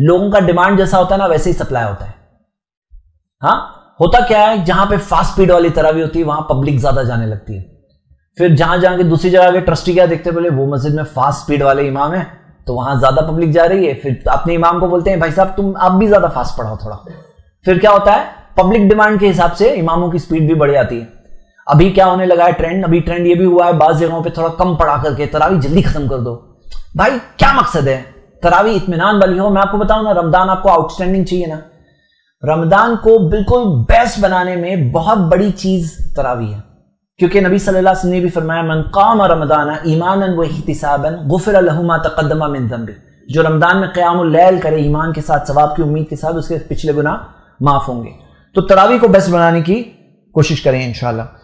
लोगों का डिमांड जैसा होता है ना, वैसे ही सप्लाई होता है। हाँ? होता क्या है? जहाँ पे फास्ट स्पीड वाली तरावी होती है, वहाँ पब्लिक ज़्यादा जाने लगती है। फिर जहाँ जहाँ के दूसरी जगह के ट्रस्टी क्या देखते बोले वो मस्जिद में फास्ट स्पीड वाले इमाम है तो वहाँ ज़्यादा पब्लिक जा रही है। फिर अपने इमाम को बोलते हैं, भाई साहब, तुम आप भी ज़्यादा फास्ट पढ़ाओ थोड़ा। फिर क्या होता है? पब्लिक डिमांड के हिसाब से इमामों की स्पीड भी बढ़ जाती है। अभी क्या होने लगा है ट्रेंड अभी ट्रेंड ये भी हुआ है, बाज जगहों पे थोड़ा कम पढ़ा करके, तरावी जल्दी खत्म कर दो। भाई, क्या मकसद है? तरावी इतमान वाली हो, मैं आपको बताऊँ ना रमदान आपको आउटस्टैंडिंग चाहिए ना। रमदान को बिल्कुल बेस्ट बनाने में बहुत बड़ी चीज़ तरावी है। क्योंकि नबी सल्लल्लाहु अलैहि वसल्लम ने भी फरमाया, मन काम रमदान ईमान व एहतिसाबन गुफर लहुमा तकदमा मिन दम्बी जो रमदान में क़यामुल लैल करे, ईमान के साथ, सवाब की उम्मीद के साथ, उसके पिछले गुना माफ़ होंगे। तो तरावी को बेस्ट बनाने की कोशिश करें, इंशाल्लाह।